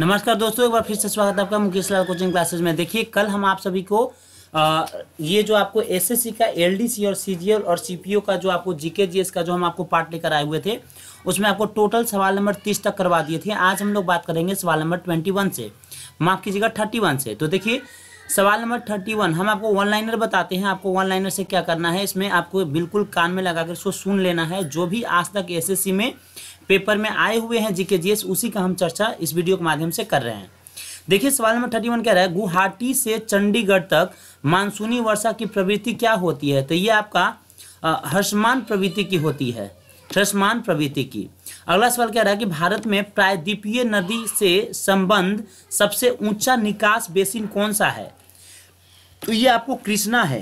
नमस्कार दोस्तों एक बार फिर से स्वागत है आपका मुकेश लाल कोचिंग क्लासेस में। देखिए कल हम आप सभी को आ, ये जो आपको एसएससी का एलडीसी और सीजीएल और सीपीओ का जो आपको जीके जीएस का जो हम आपको पार्ट लेकर आए हुए थे उसमें आपको टोटल सवाल नंबर तीस तक करवा दिए थे। आज हम लोग बात करेंगे सवाल नंबर ट्वेंटी वन से। माफ़ कीजिएगा थर्टी वन से। तो देखिए सवाल नंबर थर्टी वन, हम आपको वन लाइनर बताते हैं, आपको वन लाइनर से क्या करना है, इसमें आपको बिल्कुल कान में लगाकर इसको सुन लेना है, जो भी आज तक एसएससी में पेपर में आए हुए हैं जीके जीएस उसी का हम चर्चा इस वीडियो के माध्यम से कर रहे हैं। देखिए, सवाल नंबर थर्टी वन कह रहा है, गुवाहाटी से चंडीगढ़ तक मानसूनी वर्षा की प्रवृत्ति क्या होती है? तो ये आपका हर्षमान प्रवृत्ति की होती है, हर्षमान प्रवृत्ति की। अगला सवाल कह रहा है कि भारत में प्रायद्वीपीय नदी से संबंध सबसे ऊँचा निकास बेसिन कौन सा है? तो ये आपको कृष्णा है।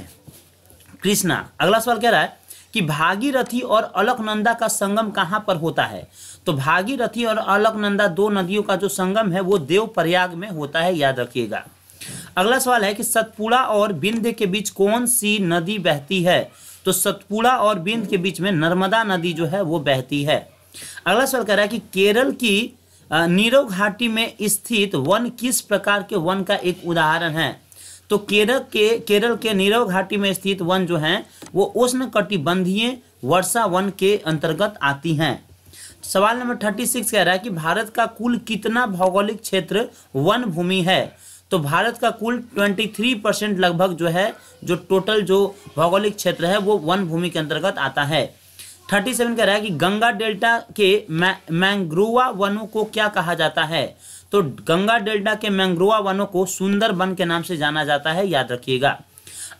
कृष्णा, अगला सवाल कह रहा है कि भागीरथी और अलकनंदा का संगम कहाँ पर होता है? तो भागीरथी और अलकनंदा दो नदियों का जो संगम है, वो देव प्रयाग में होता है, याद रखिएगा। अगला सवाल है कि सतपुड़ा और बिंद के बीच कौन सी नदी बहती है? तो सतपुड़ा और बिंद के बीच में नर्मदा नदी जो है, वो बहती है। अगला सवाल कह रहा है कि केरल की नीरव घाटी में स्थित वन किस प्रकार के वन का एक उदाहरण है? तो केरल के केरल के नीरव घाटी में स्थित वन जो हैं, वो उष्ण कटिबंधीय वर्षा वन के अंतर्गत आती हैं। सवाल नंबर थर्टी सिक्स कह रहा है कि भारत का कुल कितना भौगोलिक क्षेत्र वन भूमि है? तो भारत का कुल ट्वेंटी थ्री परसेंट लगभग जो है, जो टोटल जो भौगोलिक क्षेत्र है, वो वन भूमि के अंतर्गत आता है। थर्टी सेवन कह रहा है कि गंगा डेल्टा के मैंग्रोवा वनों को क्या कहा जाता है? तो गंगा डेल्टा के मैंग्रोवा वनों को सुंदर वन के नाम से जाना जाता है, याद रखिएगा।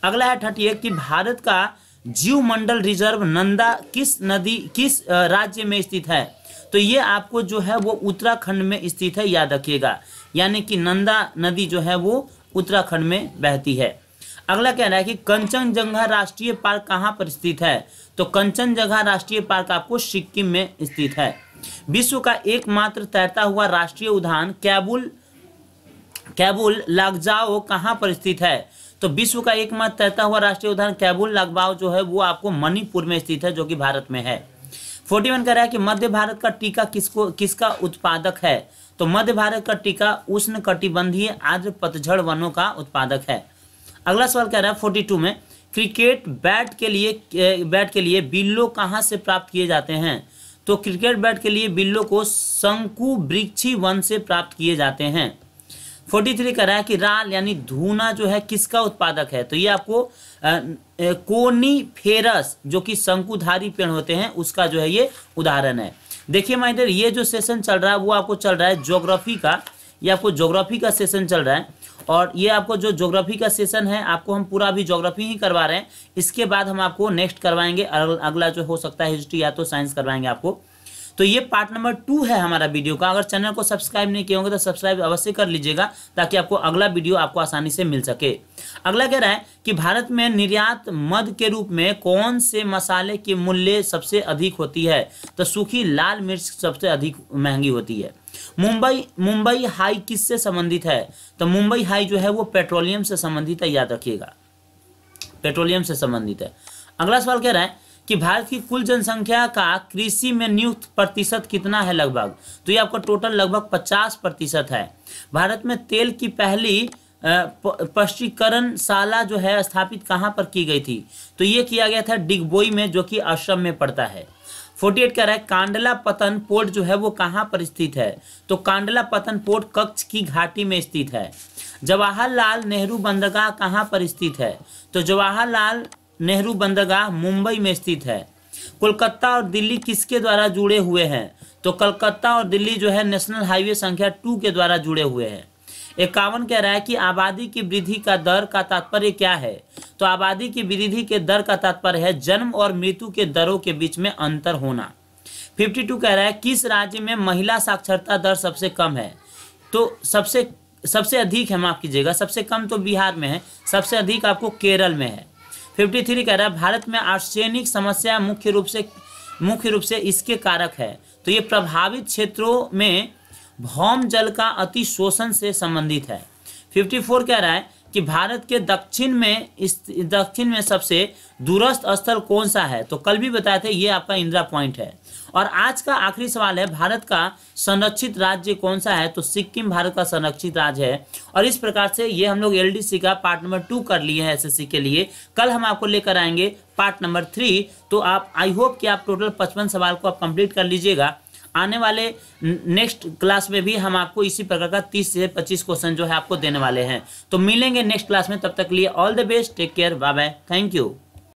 अगला है थर्टी एक कि भारत का जीव मंडल रिज़र्व नंदा किस नदी, किस राज्य में स्थित है? तो ये आपको जो है वो उत्तराखंड में स्थित है, याद रखिएगा। यानी कि नंदा नदी जो है वो उत्तराखंड में बहती है। अगला कह रहा है कि कंचनजंगा राष्ट्रीय पार्क कहाँ पर स्थित है? तो कंचनजंगा राष्ट्रीय पार्क आपको सिक्किम में स्थित है। विश्व का एकमात्र तैरता हुआ राष्ट्रीय उद्यान कैबुल कैबुल लागजाओ कहाँ पर स्थित है? तो विश्व का एकमात्र तैरता हुआ राष्ट्रीय उद्यान कैबुल लागबाओ जो है वो आपको मणिपुर में स्थित है, जो कि भारत में है। फोर्टी वन कह रहा है कि मध्य भारत का टीका किसको, किसका उत्पादक है? तो मध्य भारत का टीका उष्ण कटिबंधीय आर्द्र पतझड़ वनों का उत्पादक है। अगला सवाल कह रहा है फोर्टी टू में, क्रिकेट बैट के लिए बैट के लिए बिल्लो कहाँ से प्राप्त किए जाते हैं? तो क्रिकेट बैट के लिए बिल्लो को शंकु वृक्षी वन से प्राप्त किए जाते हैं। फोर्टी थ्री कह रहा है कि राल यानी धूना जो है किसका उत्पादक है? तो ये आपको कोनी फेरस जो कि शंकुधारी पेड़ होते हैं, उसका जो है ये उदाहरण है। देखिए माइंडर ये जो सेशन चल रहा है, वो आपको चल रहा है ज्योग्राफी का। ये आपको ज्योग्राफी का सेशन चल रहा है। और ये आपको जो ज्योग्राफी का सेशन है, आपको हम पूरा अभी ज्योग्राफी ही करवा रहे हैं। इसके बाद हम आपको नेक्स्ट करवाएँगे, अगला जो हो सकता है हिस्ट्री या तो साइंस करवाएँगे आपको। तो ये पार्ट नंबर टू है हमारा वीडियो का। अगर चैनल को सब्सक्राइब नहीं किए होंगे तो सब्सक्राइब अवश्य कर लीजिएगा, ताकि आपको अगला वीडियो आपको आसानी से मिल सके। अगला कह रहा है कि भारत में निर्यात मद के रूप में कौन से मसाले की मूल्य सबसे अधिक होती है? तो सूखी लाल मिर्च सबसे अधिक महँगी होती है। मुंबई मुंबई हाई किससे संबंधित है? तो मुंबई हाई जो है वो पेट्रोलियम से संबंधित है, याद रखिएगा। पेट्रोलियम से संबंधित है। अगला सवाल कह रहा है कि भारत की कुल जनसंख्या का कृषि में नियुक्त प्रतिशत कितना है लगभग? तो ये आपका टोटल लगभग पचास प्रतिशत है। भारत में तेल की पहली पष्टीकरण शाला जो है स्थापित कहाँ पर की गई थी? तो ये किया गया था डिगबोई में, जो कि आश्रम में पड़ता है। फोर्टी एट कह रहा है, कांडला पतन पोर्ट जो है वो कहाँ पर स्थित है? तो कांडला पतन पोर्ट कच्छ की घाटी में स्थित है। जवाहरलाल नेहरू बंदरगाह कहाँ पर स्थित है? तो जवाहरलाल नेहरू बंदरगाह मुंबई में स्थित है। कोलकाता और दिल्ली किसके द्वारा जुड़े हुए हैं? तो कलकत्ता और दिल्ली जो है, नेशनल हाईवे संख्या टू के द्वारा जुड़े हुए हैं। इक्यावन कह रहा है कि आबादी की वृद्धि का दर का तात्पर्य क्या है? तो आबादी की वृद्धि के दर का तात्पर्य है जन्म और मृत्यु के दरों के बीच में अंतर होना। 52 कह रहा है, किस राज्य में महिला साक्षरता दर सबसे कम है? तो सबसे सबसे अधिक है, माफ़ कीजिएगा, सबसे कम तो बिहार में है, सबसे अधिक आपको केरल में है। फिफ्टी थ्री कह रहा है, भारत में आर्सेनिक समस्या मुख्य रूप से, मुख्य रूप से इसके कारक है। तो ये प्रभावित क्षेत्रों में भौम जल का अति शोषण से संबंधित है। 54 कह रहा है कि भारत के दक्षिण में इस, दक्षिण में सबसे दूरस्थ स्थल कौन सा है? तो कल भी बताए थे, ये आपका इंदिरा पॉइंट है। और आज का आखिरी सवाल है, भारत का संरक्षित राज्य कौन सा है? तो सिक्किम भारत का संरक्षित राज्य है। और इस प्रकार से ये हम लोग एलडीसी का पार्ट नंबर टू कर लिए हैं एसएससी के लिए। कल हम आपको लेकर आएँगे पार्ट नंबर थ्री तो आप आई होप कि आप टोटल पचपन सवाल को आप कंप्लीट कर लीजिएगा। आने वाले नेक्स्ट क्लास में भी हम आपको इसी प्रकार का 30 से 25 क्वेश्चन जो है आपको देने वाले हैं। तो मिलेंगे नेक्स्ट क्लास में, तब तक लिए all the best take care bye bye thank you